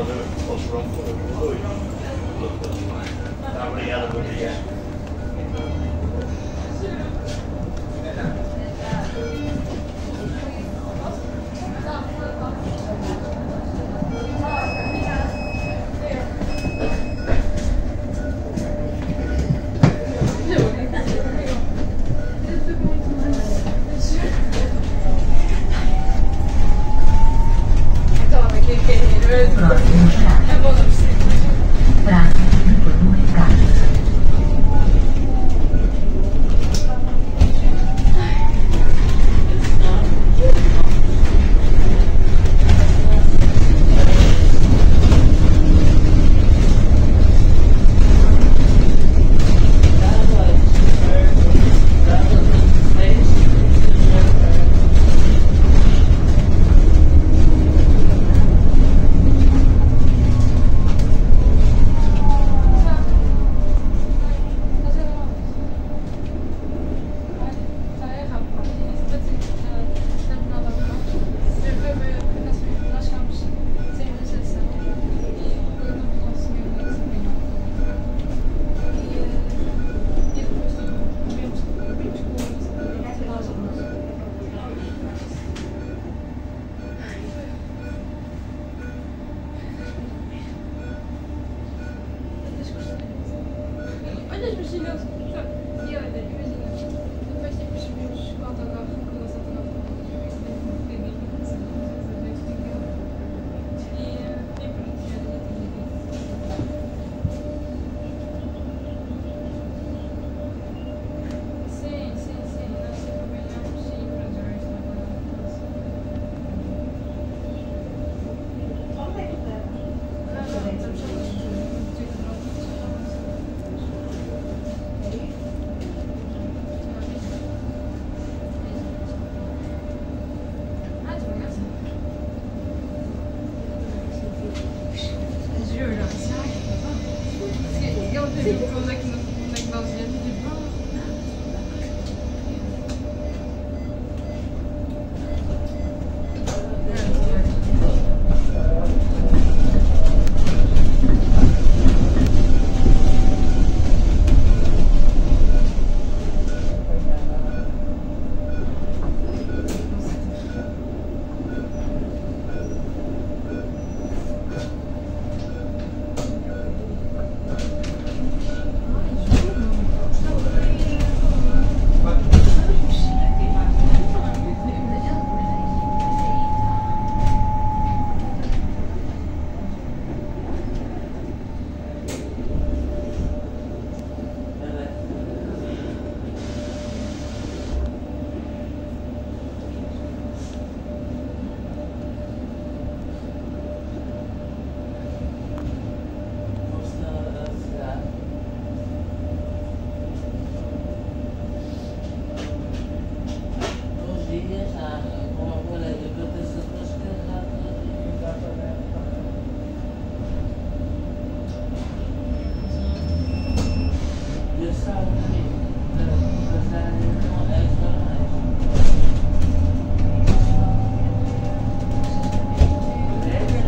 mother was wrongful employed. How Próximo, próximo.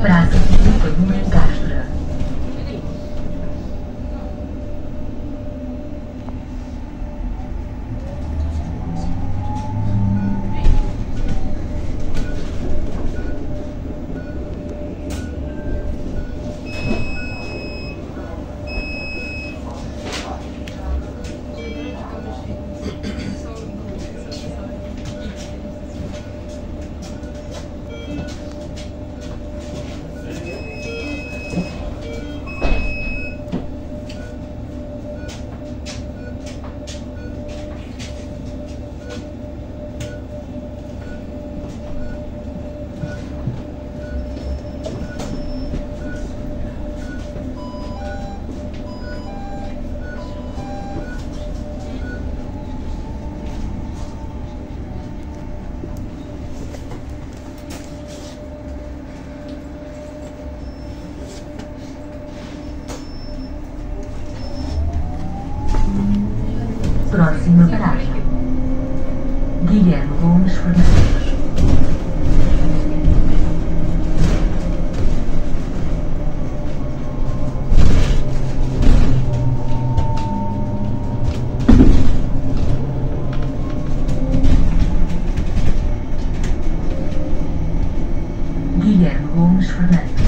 Brasil, foi número Medienwunsch für das Medienwunsch verwendet.